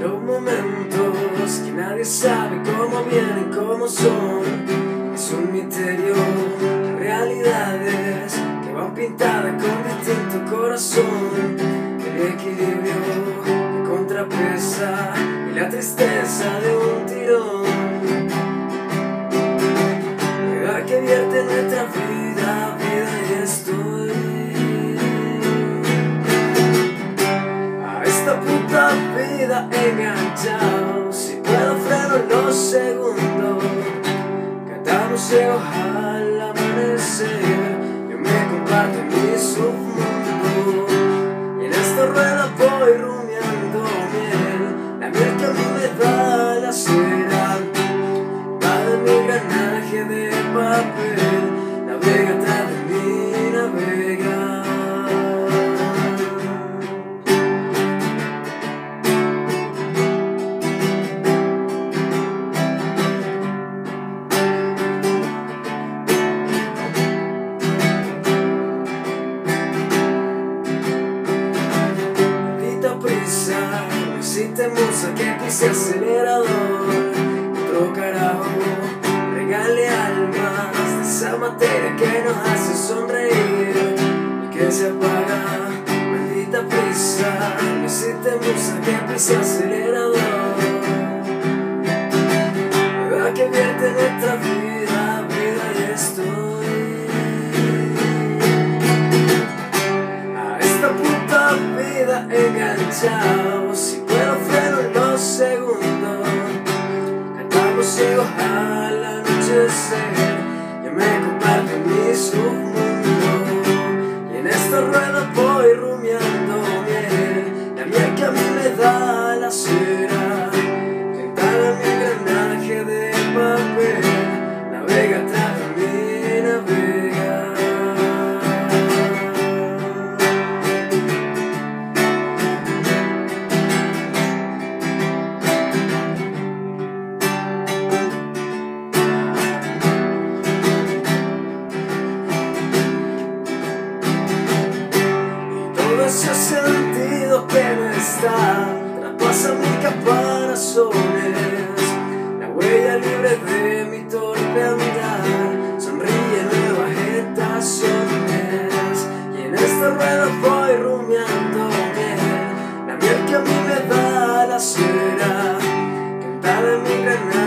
Los momentos que nadie sabe cómo vienen, cómo son, es un misterio. Realidades que van pintadas con El equilibrio que contrapesa y la tristeza de un tirón. La que vierte nuestra vida, vida y estoy. A esta puta vida enganchado Si puedo freno los segundos Cantamos al amanecer no musa que pise acelerador. Otro carajo, regale almas de esa materia que nos hace sonreír y que se apaga. Maldita prisa, no musa que pise acelerador. La que vierte nuestra vida, vida y estoy. A esta puta vida enganchado Si puedo freno en los segundos Cantamos ciegos al anochecer. Yo me comparto mi submundo Y en esta stick around.